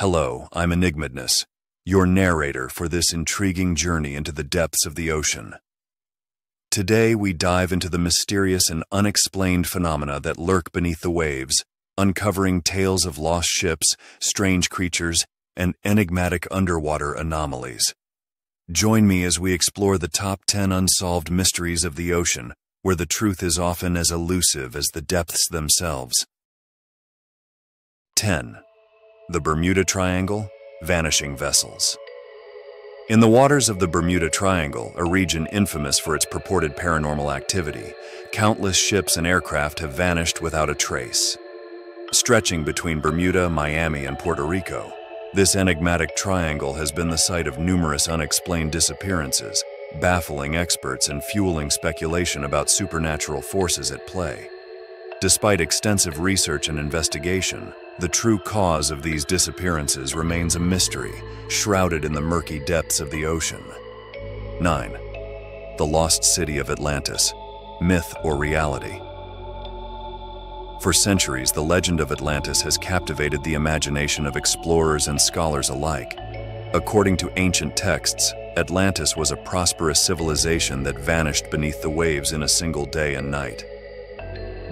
Hello, I'm Enigmadness, your narrator for this intriguing journey into the depths of the ocean. Today we dive into the mysterious and unexplained phenomena that lurk beneath the waves, uncovering tales of lost ships, strange creatures, and enigmatic underwater anomalies. Join me as we explore the top 10 unsolved mysteries of the ocean, where the truth is often as elusive as the depths themselves. 10. The Bermuda Triangle, Vanishing Vessels. In the waters of the Bermuda Triangle, a region infamous for its purported paranormal activity, countless ships and aircraft have vanished without a trace. Stretching between Bermuda, Miami, and Puerto Rico, this enigmatic triangle has been the site of numerous unexplained disappearances, baffling experts and fueling speculation about supernatural forces at play. Despite extensive research and investigation, the true cause of these disappearances remains a mystery, shrouded in the murky depths of the ocean. 9. The Lost City of Atlantis Myth or Reality? For centuries, the legend of Atlantis has captivated the imagination of explorers and scholars alike. According to ancient texts, Atlantis was a prosperous civilization that vanished beneath the waves in a single day and night.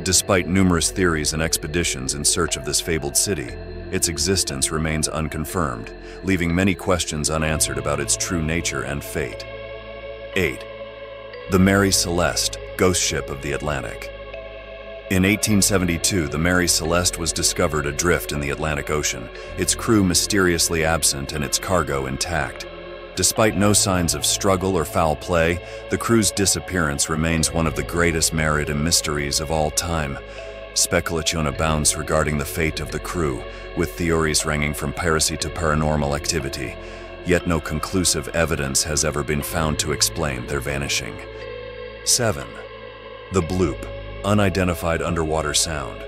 Despite numerous theories and expeditions in search of this fabled city, its existence remains unconfirmed, leaving many questions unanswered about its true nature and fate. 8. The Mary Celeste, ghost ship of the Atlantic. In 1872, the Mary Celeste was discovered adrift in the Atlantic Ocean, its crew mysteriously absent and its cargo intact. Despite no signs of struggle or foul play, the crew's disappearance remains one of the greatest merit and mysteries of all time. Speculation abounds regarding the fate of the crew, with theories ranging from piracy to paranormal activity, yet no conclusive evidence has ever been found to explain their vanishing. 7. The Bloop, Unidentified Underwater Sound.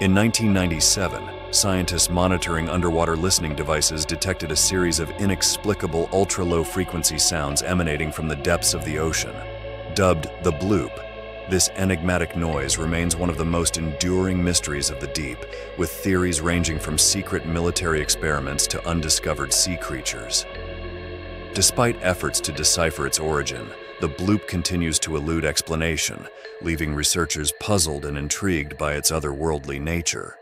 In 1997, scientists monitoring underwater listening devices detected a series of inexplicable ultra-low frequency sounds emanating from the depths of the ocean. Dubbed the bloop, this enigmatic noise remains one of the most enduring mysteries of the deep, with theories ranging from secret military experiments to undiscovered sea creatures. Despite efforts to decipher its origin, the bloop continues to elude explanation, leaving researchers puzzled and intrigued by its otherworldly nature.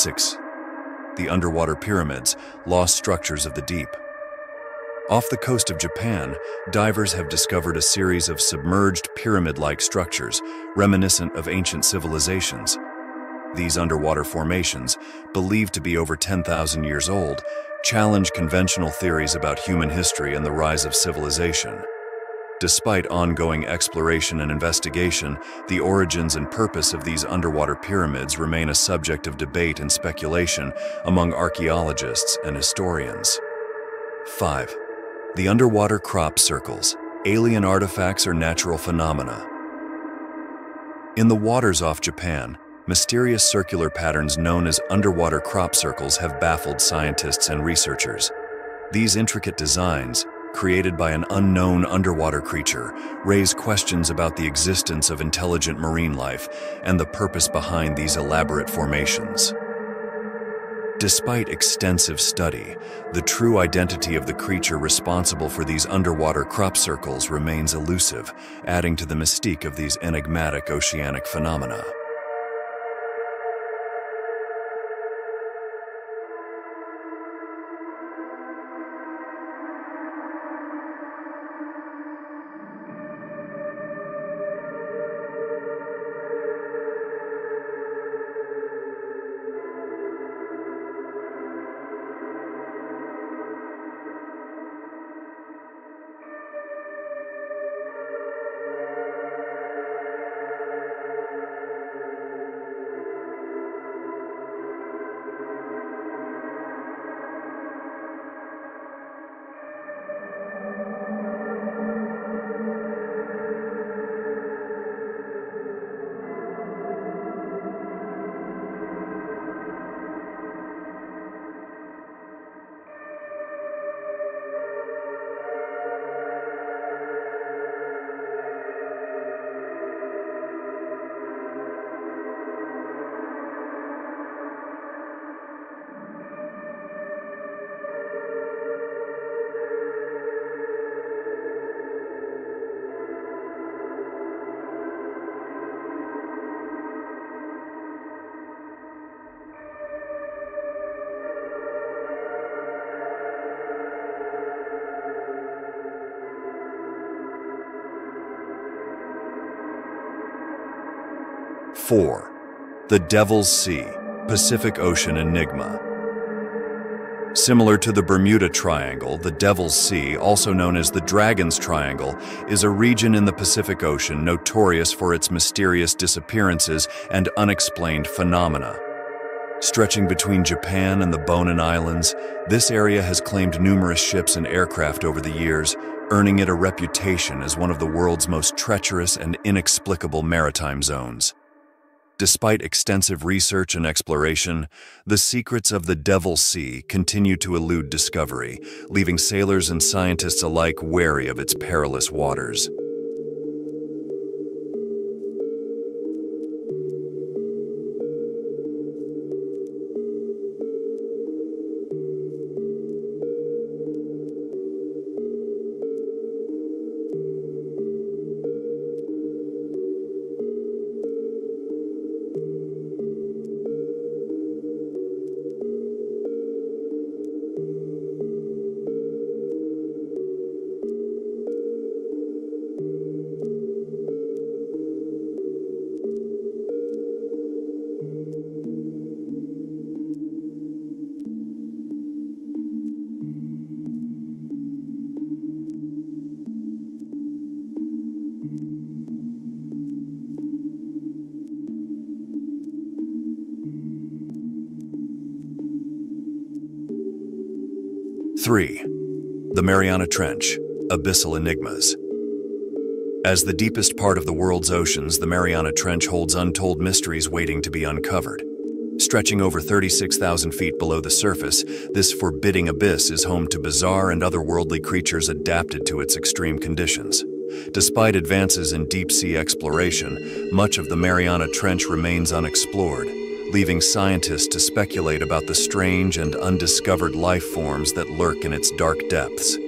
6. The underwater pyramids, lost structures of the deep. Off the coast of Japan, divers have discovered a series of submerged pyramid-like structures reminiscent of ancient civilizations. These underwater formations, believed to be over 10,000 years old, challenge conventional theories about human history and the rise of civilization. Despite ongoing exploration and investigation, the origins and purpose of these underwater pyramids remain a subject of debate and speculation among archaeologists and historians. 5. The underwater crop circles, alien artifacts or natural phenomena. In the waters off Japan, mysterious circular patterns known as underwater crop circles have baffled scientists and researchers. These intricate designs, created by an unknown underwater creature, raise questions about the existence of intelligent marine life and the purpose behind these elaborate formations. Despite extensive study, the true identity of the creature responsible for these underwater crop circles remains elusive, adding to the mystique of these enigmatic oceanic phenomena. 4. The Devil's Sea, Pacific Ocean Enigma. Similar to the Bermuda Triangle, the Devil's Sea, also known as the Dragon's Triangle, is a region in the Pacific Ocean notorious for its mysterious disappearances and unexplained phenomena. Stretching between Japan and the Bonin Islands, this area has claimed numerous ships and aircraft over the years, earning it a reputation as one of the world's most treacherous and inexplicable maritime zones. Despite extensive research and exploration, the secrets of the Devil's Sea continue to elude discovery, leaving sailors and scientists alike wary of its perilous waters. 3. The Mariana Trench, Abyssal Enigmas. As the deepest part of the world's oceans, the Mariana Trench holds untold mysteries waiting to be uncovered. Stretching over 36,000 feet below the surface, this forbidding abyss is home to bizarre and otherworldly creatures adapted to its extreme conditions. Despite advances in deep-sea exploration, much of the Mariana Trench remains unexplored, leaving scientists to speculate about the strange and undiscovered life forms that lurk in its dark depths.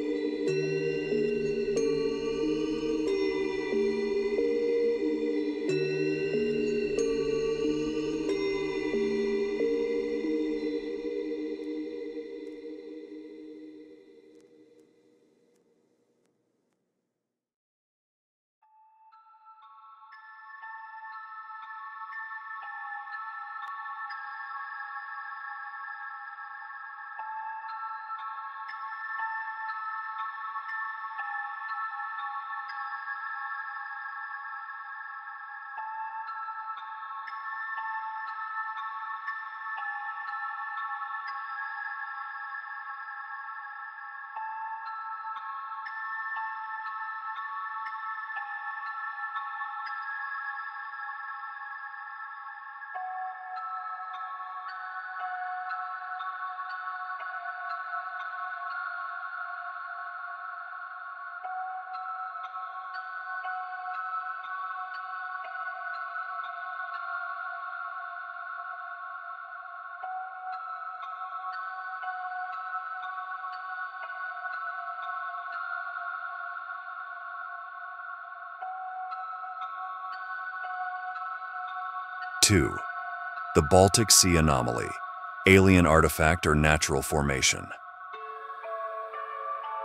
2. The Baltic Sea Anomaly, alien artifact or natural formation.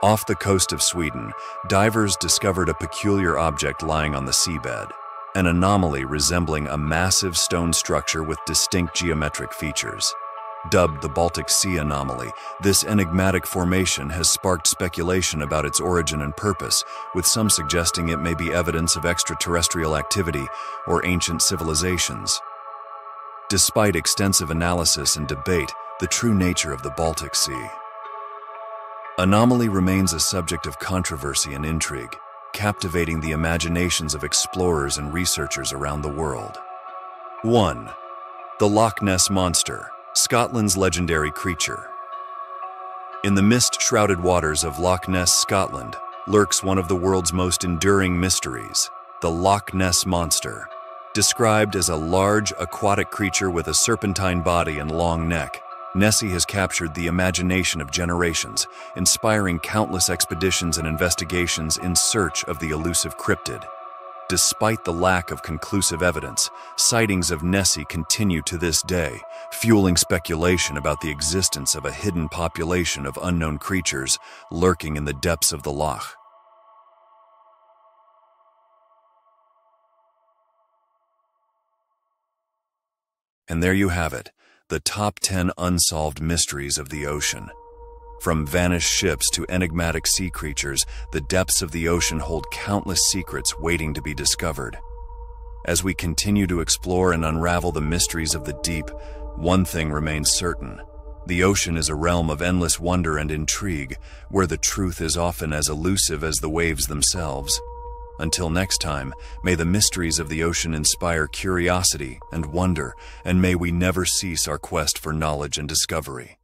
Off the coast of Sweden, divers discovered a peculiar object lying on the seabed, an anomaly resembling a massive stone structure with distinct geometric features. Dubbed the Baltic Sea Anomaly, this enigmatic formation has sparked speculation about its origin and purpose, with some suggesting it may be evidence of extraterrestrial activity or ancient civilizations. Despite extensive analysis and debate, the true nature of the Baltic Sea. Anomaly remains a subject of controversy and intrigue, captivating the imaginations of explorers and researchers around the world. 1. The Loch Ness Monster, Scotland's legendary creature. In the mist-shrouded waters of Loch Ness, Scotland, lurks one of the world's most enduring mysteries, the Loch Ness Monster. Described as a large, aquatic creature with a serpentine body and long neck, Nessie has captured the imagination of generations, inspiring countless expeditions and investigations in search of the elusive cryptid. Despite the lack of conclusive evidence, sightings of Nessie continue to this day, fueling speculation about the existence of a hidden population of unknown creatures lurking in the depths of the loch. And there you have it, the top 10 unsolved mysteries of the ocean. From vanished ships to enigmatic sea creatures, the depths of the ocean hold countless secrets waiting to be discovered. As we continue to explore and unravel the mysteries of the deep, one thing remains certain. The ocean is a realm of endless wonder and intrigue, where the truth is often as elusive as the waves themselves. Until next time, may the mysteries of the ocean inspire curiosity and wonder, and may we never cease our quest for knowledge and discovery.